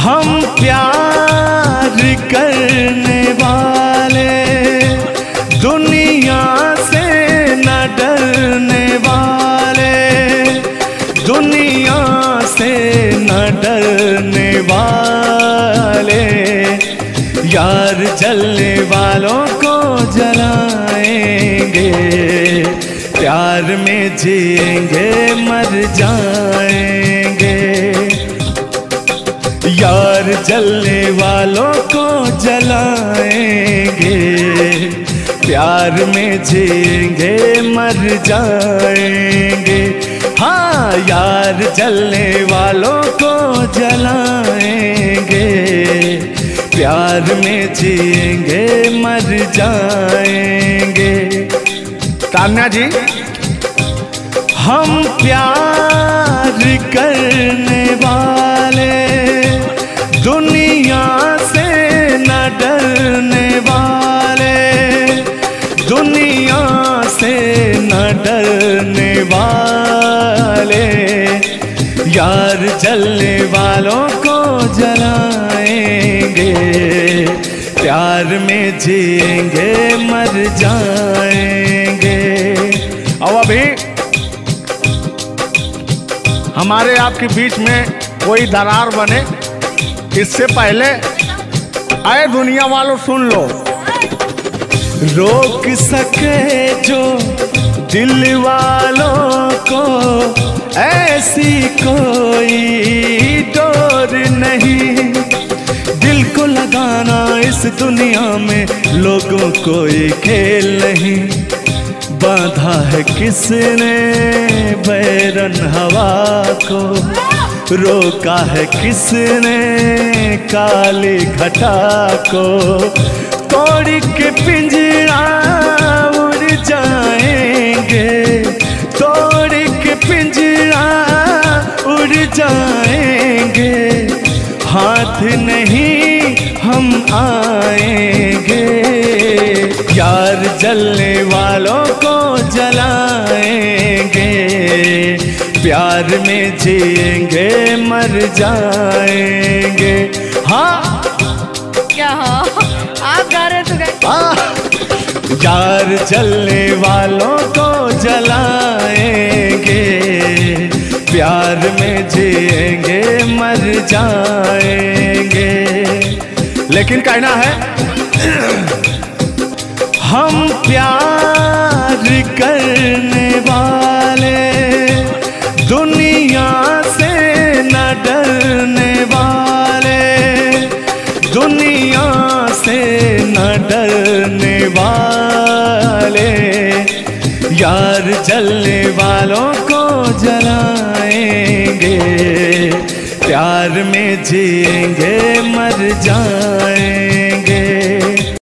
हम प्यार करने वाले, दुनिया से न डरने वाले, दुनिया से न डरने वाले। यार जलने वालों को जलाएँगे, प्यार में जिएँगे, मर जाएँगे यार जलने वालों को जलाएँगे। प्यार में जिएँगे, मर जाएँगे। हाँ यार जलने वालों को जलाएँगे। प्यार में जिएँगे, मर जाएँगे। तान्या जी, हम प्यार करने वाले डरने वाले, यार जलने वालों को जलाएँगे, प्यार में जिएँगे मर जाएँगे। अब अभी, हमारे आपके बीच में कोई दरार बने, इससे पहले आए दुनिया वालों सुन लो। रोक सके जो दिल वालों को ऐसी कोई डोर नहीं। दिल को लगाना इस दुनिया में लोगों कोई खेल नहीं। बांधा है किसने बैरन हवा को? रोका है किसने काली घटा को? तोड़ के पिंजरा हाथ नहीं हम आएँगे। यार जलने वालों को जलाएँगे। प्यार में जिएँगे मर जाएँगे। हाँ। क्या हाँ? आप गा रहे तो गाइए आ, यार जलने वालों को जलाएँगे। प्यार में जिएँगे मर जाएँगे। लेकिन कहना है हम प्यार करने यार जलने वालों को जलाएँगे प्यार में जिएँगे मर जाएँगे